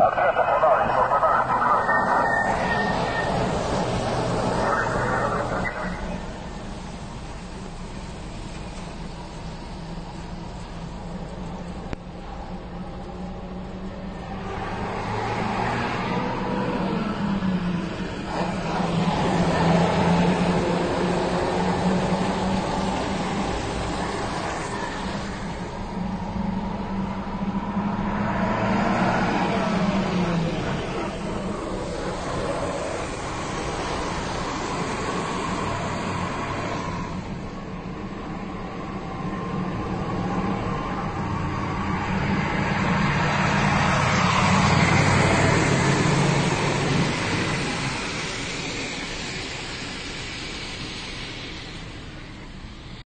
Okay,